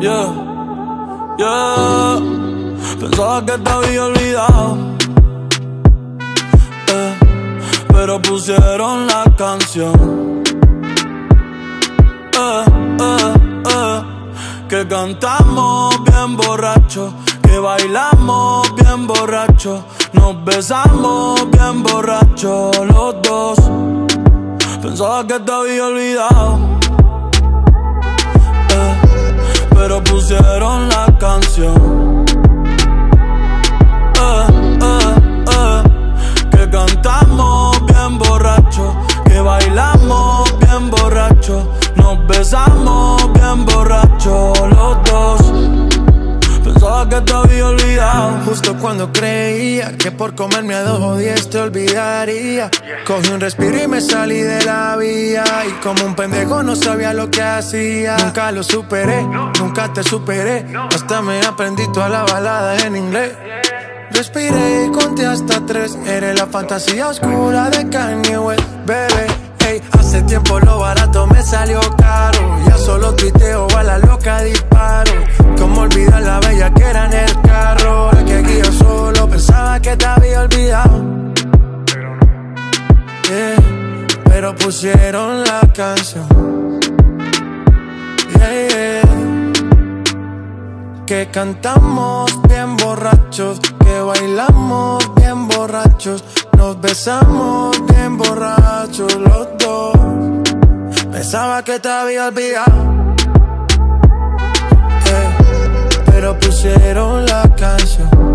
Yeah, yeah. Pensaba que te había olvidado. Eh, pero pusieron la canción. Eh, eh. que cantamos bien borracho. Que bailamos bien borracho. Nos besamos bien borracho los dos. Pensaba que te había olvidado pero pusieron la canción. Eh, eh, eh, que cantamos bien borracho, que bailamos bien borracho, nos besamos Justo cuando creía que por comerme a dos o te olvidaría. Cogí un respiro y me salí de la vía. Y como un pendejo no sabía lo que hacía. Nunca lo superé, nunca te superé. Hasta me aprendí toda la balada en inglés. Respiré y conté hasta tres. Eres la fantasía oscura de Kanye West, bebé. Hey, hace tiempo lo barato me que te había olvidado. pero pusieron la canción. Que cantamos bien borrachos, que bailamos bien borrachos, nos besamos bien borrachos los dos. Pensaba que te había olvidado pero pusieron la canción.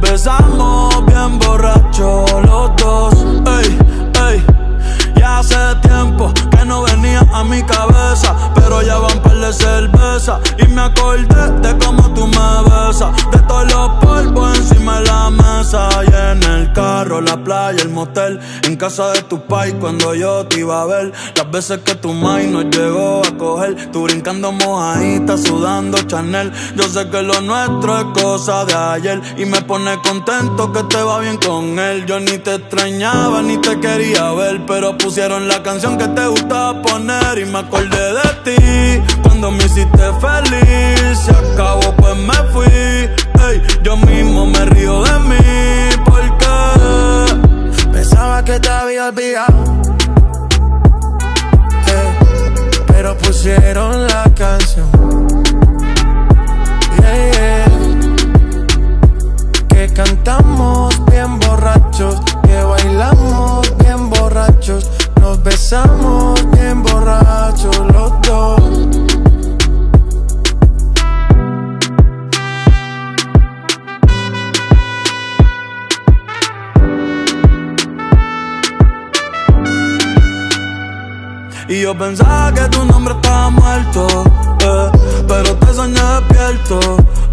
Besamos bien borracho los dos. Ey, ey, ya hace tiempo que no venía a mi cabeza, pero ya van par de cerveza y me acordé de cómo tú me besas, de todos los polvos encima de la mesa la playa, el motel, en casa de tu pai cuando yo te iba a ver. Las veces que tu mai nos llegó tú brincando mojadita, sudando Chanel. Yo sé que lo nuestro es cosa de ayer y me pone contento que te va bien con él. Yo ni te extrañaba ni te quería ver, pero pusieron la canción que te gustaba poner y me acordé de ti cuando me hiciste feliz. Se acabó, pues me fui. Ey, yo mismo me río de mí que te había olvidado. Pusieron la canción. Que cantamos bien borrachos, que bailamos bien borrachos, nos besamos Y yo pensaba que tu nombre estaba muerto, eh, pero te soñé despierto.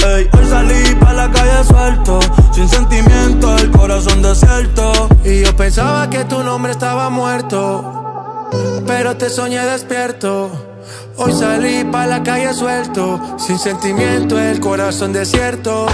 Hoy salí pa' la calle suelto, sin sentimiento, el corazón desierto. Y yo pensaba que tu nombre estaba muerto, pero te soñé despierto. Hoy salí pa' la calle suelto, sin sentimiento, el corazón desierto.